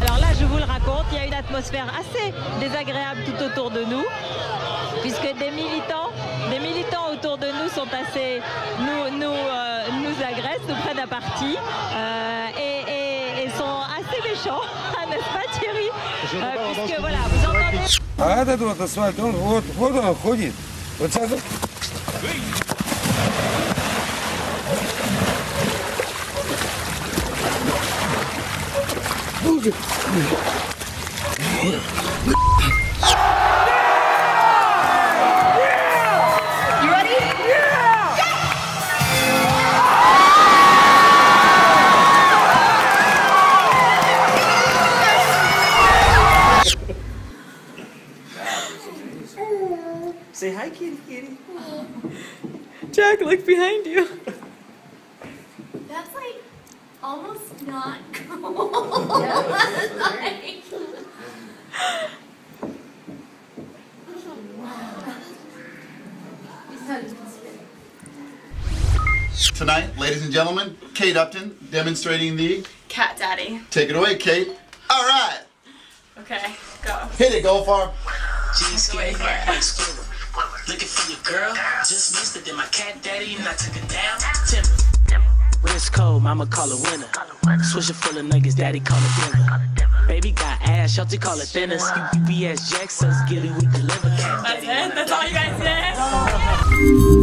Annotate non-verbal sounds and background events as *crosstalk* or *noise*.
Alors là, je vous le raconte, il y a une atmosphère assez désagréable tout autour de nous, puisque des militants, des militants autour de nous sont assez, nous, nous, euh, nous agressent, nous prennent à partie euh, et, et- et sont assez méchants, *laughs* n'est-ce pas Thierry Euh, Puisque voilà, vous entendez. А этот вот асфальт, он вот, вот он ходит. Вот сейчас Say hi, kitty, kitty. Jack, look behind you. That's like almost not *laughs* cool. Like- Tonight, ladies and gentlemen, Kate Upton demonstrating the. Cat daddy. Take it away, Kate. All right, Okay, go. hit it, Goldfarb. Jeans Wait skinny, for it. Looking for your girl, just missed it. Then my cat daddy and I took it down. Timber. Wrist cold, mama call it winner. Swisher full of nuggets, daddy call it dinner. Baby got ass, Shelty call it thinners. UPS Jackson's gilly with the liver cat. That's it? That's all you guys did?